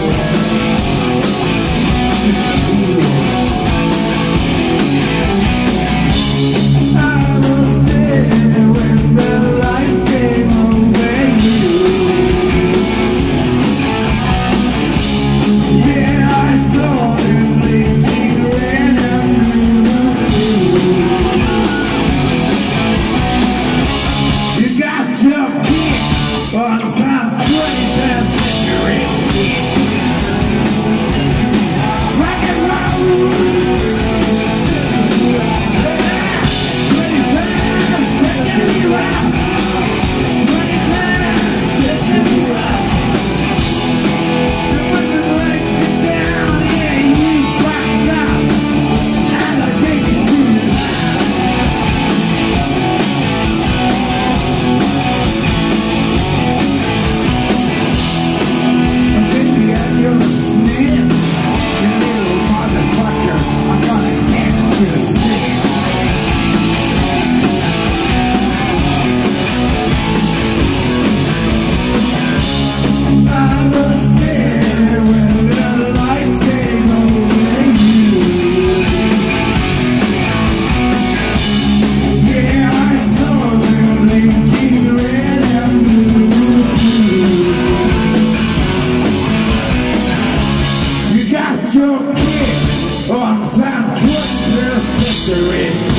you. on San Quentin's history.